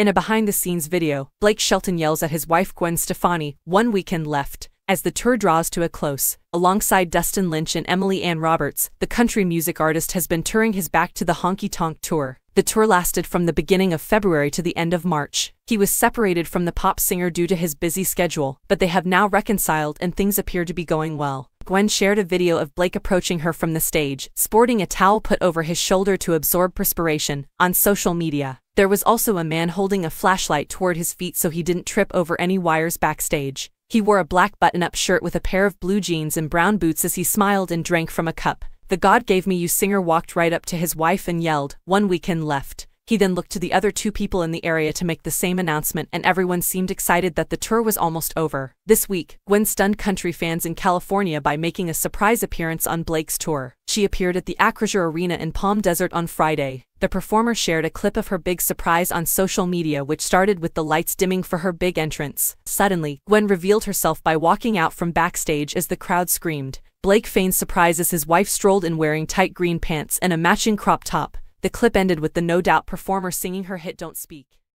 In a behind-the-scenes video, Blake Shelton yells at his wife Gwen Stefani, one weekend left. As the tour draws to a close, alongside Dustin Lynch and Emily Ann Roberts, the country music artist has been touring his Back to the Honky Tonk tour. The tour lasted from the beginning of February to the end of March. He was separated from the pop singer due to his busy schedule, but they have now reconciled and things appear to be going well. Gwen shared a video of Blake approaching her from the stage, sporting a towel put over his shoulder to absorb perspiration, on social media. There was also a man holding a flashlight toward his feet so he didn't trip over any wires backstage. He wore a black button-up shirt with a pair of blue jeans and brown boots as he smiled and drank from a cup. The God Gave Me You singer walked right up to his wife and yelled, one weekend left. He then looked to the other two people in the area to make the same announcement and everyone seemed excited that the tour was almost over. This week, Gwen stunned country fans in California by making a surprise appearance on Blake's tour. She appeared at the Acrisure Arena in Palm Desert on Friday. The performer shared a clip of her big surprise on social media which started with the lights dimming for her big entrance. Suddenly, Gwen revealed herself by walking out from backstage as the crowd screamed. Blake feigned surprise as his wife strolled in wearing tight green pants and a matching crop top. The clip ended with the No Doubt performer singing her hit Don't Speak.